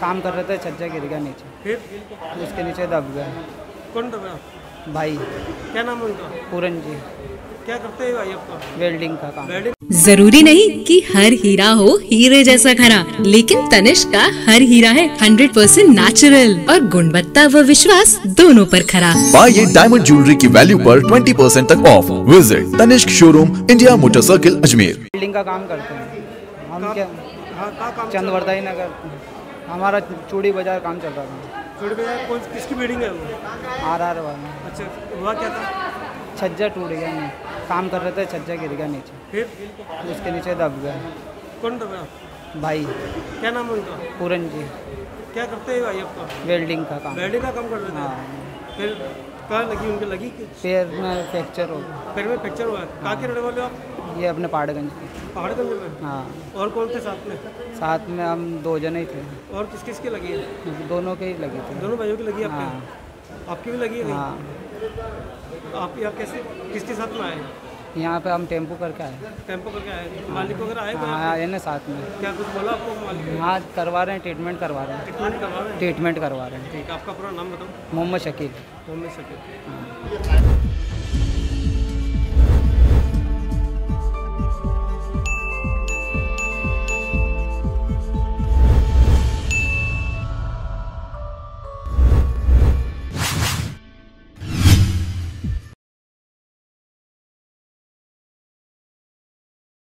काम कर रहे थे छज्जा गिर गया नीचे। फिर? उसके नीचे दब गया कौन दबा भाई। क्या नाम है उनका? पूरन जी। क्या करते हैं भाई आपका वेल्डिंग का काम। वेल्डिंग? ज़रूरी नहीं कि हर हीरा हो हीरे जैसा खरा लेकिन तनिष्क का हर हीरा है 100% परसेंट नेचुरल और गुणवत्ता व विश्वास दोनों पर खरा। पाइए डायमंड ज्वेलरी की वैल्यू पर 20% तक off visit Tanishq showroom India motor circle Ajmer building का काम करते हैं। हम क्या हाँ चंदवरदाई नगर। हमारा चूड़ी बाज़ार काम चल रहा था। चूड़ी बाज़ार कौन किसकी बिल्डिंग है वो? आर आर वाला। अच्छा हुआ क्या था? छज्जा टूट गया नहीं। काम कर रहे थे छज्जा गिर गया नीचे। फिर? उसके नीचे दब गया। कौन दब गया? भाई। क्या नाम है उनका? पूरन जी। क्या करते हैं भाई आपका वेल्डिंग का काम। वेल्डिंग का काम कर रहे थे? हाँ। फिर? कहाँ लगी उनके लगी? पैर में फ्रैक्चर हो गया। पैर में फ्रैक्चर हुआ। है कहाँ के रहने वाले आप? ये अपने पहाड़गंज पहाड़गंज में? हाँ। और कौन थे साथ में? साथ में हम दो जने ही थे। और किस किस के लगी है? दोनों के ही लगे थे। दोनों भाइयों की लगी है हाँ। आपकी भी लगी है हाँ। आप यहाँ कैसे किसके साथ में आए? यहाँ पे हम टेंपो करके आए टेंपो करके आए मालिक वगैरह आए हाँ आए ना साथ में। क्या कुछ बोला आपको मालिक हाँ करवा रहे हैं ट्रीटमेंट करवा रहे हैं। ट्रीटमेंट करवा रहे हैं? ट्रीटमेंट करवा रहे हैं। ठीक है आपका पूरा नाम बताओ। मोहम्मद शकील। मोहम्मद शकील।